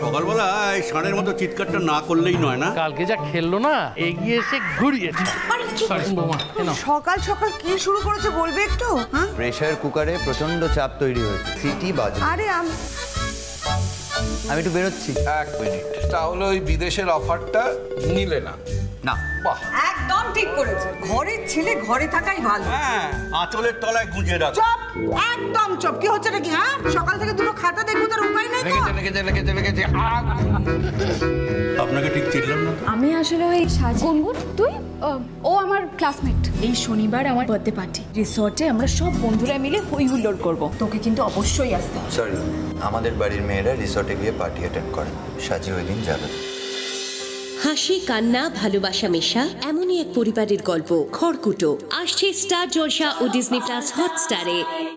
সকালবেলায় ষাঁড়ের মতো চিৎকারটা না করলেই নয় না? কালকে যা খেললো না এগিয়ে এসে ঘুরিয়েছে। সকাল সকাল কি শুরু করেছে বলবে একটু হ্যাঁ? প্রেশার কুকারে প্রচণ্ড চাপ তৈরি হয়েছে। সিটি বাজে। আরে আমি আমি একটু বেরোচ্ছি। এক মিনিট। তাহলে ওই বিদেশের অফারটা নিলে না। না। বাহ। একদম ঠিক করেছে। ঘরের ছেলে ঘরে থাকাই ভালো। হ্যাঁ আঁচলের তলায় গুঁজে রাখ। চপ একদম চপ। কি হচ্ছে নাকি হ্যাঁ? সকাল থেকে দুটো খাতা দেখব তার উপায় নেই তো? লেগেছে লেগেছে লেগেছে লেগেছে। আহ! আপনাকে ঠিক চিনলাম না। আমি আসলে ওই সাজি গুনগুন তুই? ও আমার ক্লাসমেট এই শনিবার আমার বার্থডে পার্টি রিসর্টে আমরা সব বন্ধুরা মিলে হই হুল্লোড় করব। তোকে কিন্তু অবশ্যই আসতে হবে। সরি আমাদের বাড়ির মেয়েরা রিসর্টে গিয়ে পার্টি অ্যাটেন্ড করে। সাজি ওই দিন যাবে। হাসি, কান্না, ভালোবাসা মেশা, এমনই এক পরিবারের গল্প, খড়কুটো। আসছে স্টার জলসা ও ডিজনি প্লাস হটস্টারে।